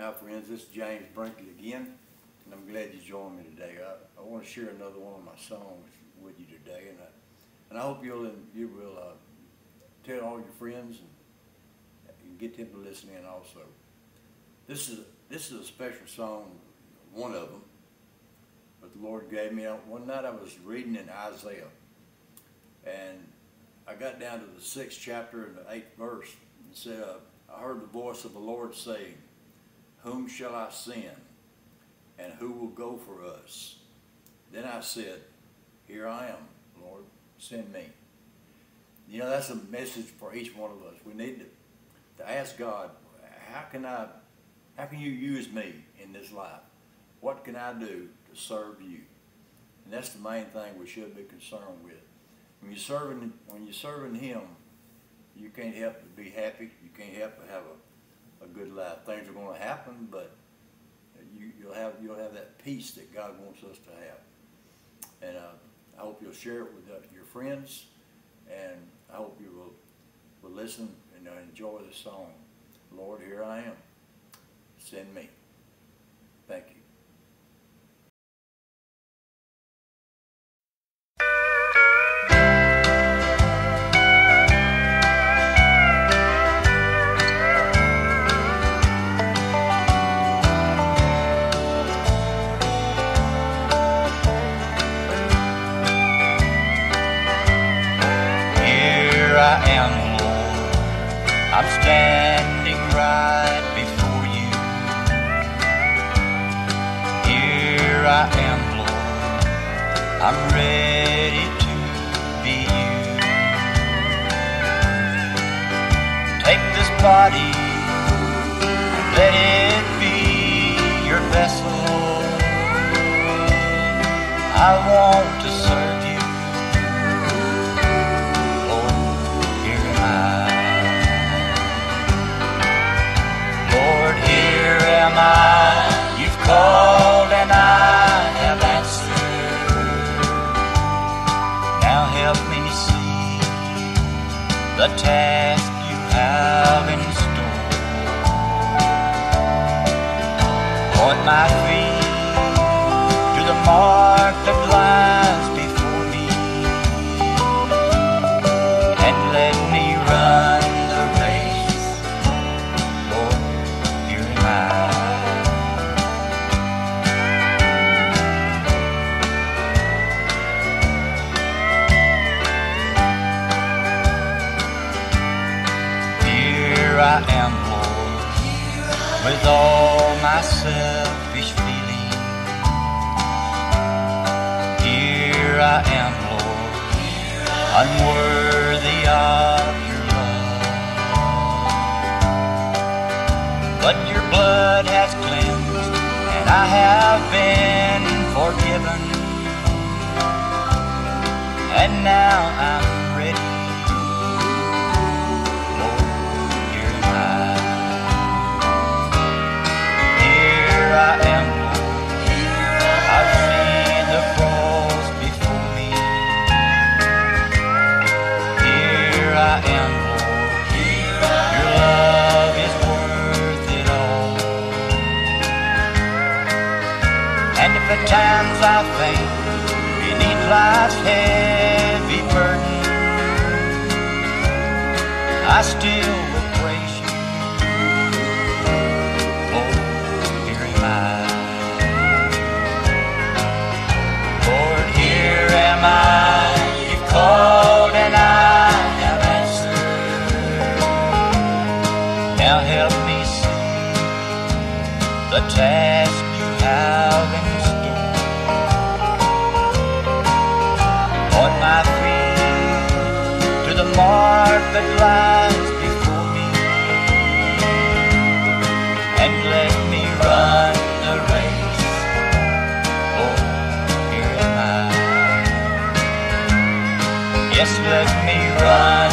Hi, friends. This is James Brinkley again, and I'm glad you joined me today. I, I want to share another one of my songs with you today, and I, and I hope you'll you will uh, tell all your friends and, and get them to listen in also. This is this is a special song, one of them, but the Lord gave me. One night I was reading in Isaiah, and I got down to the sixth chapter and the eighth verse, and said, uh, I heard the voice of the Lord saying, Whom shall I send? And who will go for us? Then I said, Here I am, Lord, send me. You know, that's a message for each one of us. We need to, to ask God, how can I, how can you use me in this life? What can I do to serve you? And that's the main thing we should be concerned with. When you're serving, when you're serving Him, you can't help but be happy. You can't help but have a, a good life. Things are going to happen, but you, you'll have you'll have that peace that God wants us to have. And uh, I hope you'll share it with uh, your friends, and I hope you will will listen and uh, enjoy the song. Lord, here I am. Send me. Thank you. Standing right before you. Here I am, Lord. I'm ready to be you. Take this body let it be your vessel. I want help me see the task you have in store. Point my feet to the mark that lies with all my selfish feelings. Here I am, Lord, unworthy of your love. But your blood has cleansed, and I have been forgiven. And now I'm If times I think beneath life's heavy burden, I still will praise you. Oh, Lord, here am I. Lord, here am I. You've called and I have answered. Now help me see the task you have that lies before me, and let me run the race. Oh, here am I. Yes, let me run